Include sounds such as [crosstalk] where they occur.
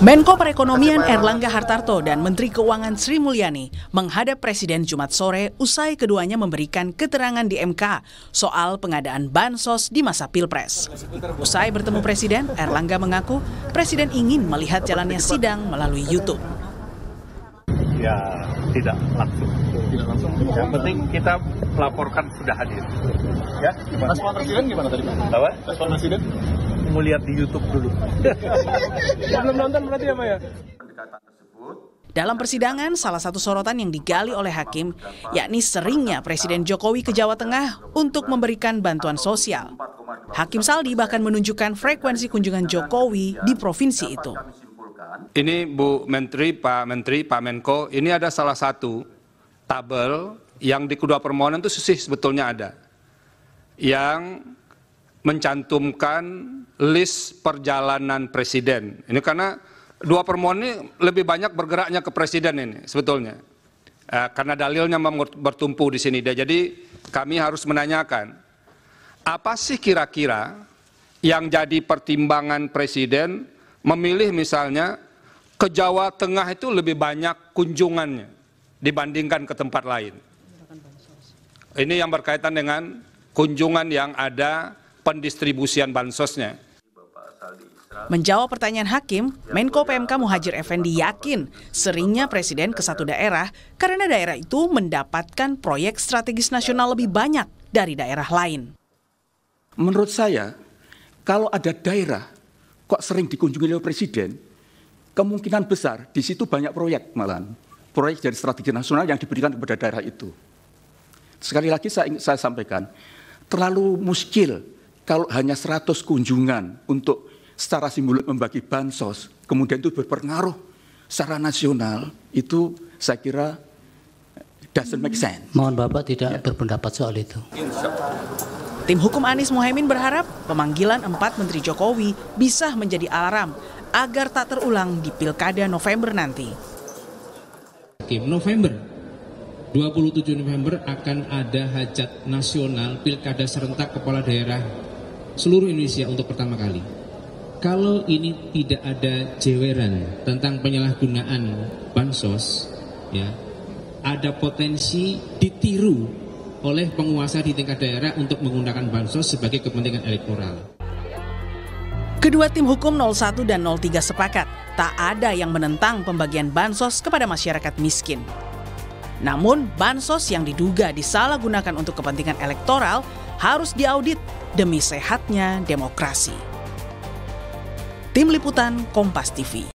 Menko Perekonomian Erlangga Hartarto dan Menteri Keuangan Sri Mulyani menghadap Presiden Jumat sore usai keduanya memberikan keterangan di MK soal pengadaan bansos di masa Pilpres. Usai bertemu Presiden, Erlangga mengaku Presiden ingin melihat jalannya sidang melalui YouTube. Ya, tidak langsung. Tidak langsung. Yang penting kita melaporkan sudah hadir. Ya, respon Presiden gimana tadi Pak? Apa? Respon Presiden? Mau lihat di YouTube dulu. [laughs] Belum nonton berarti apa ya? Dalam persidangan, salah satu sorotan yang digali oleh hakim, yakni seringnya Presiden Jokowi ke Jawa Tengah untuk memberikan bantuan sosial. Hakim Saldi bahkan menunjukkan frekuensi kunjungan Jokowi di provinsi itu. Ini Bu Menteri, Pak Menteri, Pak Menko, ini ada salah satu tabel yang di kedua permohonan itu sih sebetulnya ada. Yang mencantumkan list perjalanan presiden. Ini karena dua permohonan ini lebih banyak bergeraknya ke presiden ini sebetulnya. Eh, karena dalilnya bertumpu di sini. Jadi kami harus menanyakan, apa sih kira-kira yang jadi pertimbangan presiden memilih misalnya ke Jawa Tengah itu lebih banyak kunjungannya dibandingkan ke tempat lain. Ini yang berkaitan dengan kunjungan yang ada pendistribusian bansosnya. Menjawab pertanyaan hakim, Menko PMK Muhajir Effendi yakin seringnya presiden ke satu daerah karena daerah itu mendapatkan proyek strategis nasional lebih banyak dari daerah lain. Menurut saya, kalau ada daerah kok sering dikunjungi oleh presiden, kemungkinan besar di situ banyak proyek malahan. Proyek dari strategi nasional yang diberikan kepada daerah itu. Sekali lagi saya, saya sampaikan, terlalu muskil kalau hanya 100 kunjungan untuk secara simbolik membagi bansos, kemudian itu berpengaruh secara nasional, itu saya kira doesn't make sense. Mohon Bapak tidak ya. berpendapat soal itu. Tim hukum Anies Mohaimin berharap pemanggilan empat Menteri Jokowi bisa menjadi alarm agar tak terulang di Pilkada November nanti. November 27 November akan ada hajat nasional Pilkada serentak kepala daerah seluruh Indonesia untuk pertama kali kalau ini tidak ada jeweran tentang penyalahgunaan bansos, ya, ada potensi ditiru oleh penguasa di tingkat daerah untuk menggunakan bansos sebagai kepentingan elektoral. Kedua tim hukum 01 dan 03 sepakat tak ada yang menentang pembagian bansos kepada masyarakat miskin. Namun, bansos yang diduga disalahgunakan untuk kepentingan elektoral harus diaudit demi sehatnya demokrasi. Tim Liputan Kompas TV.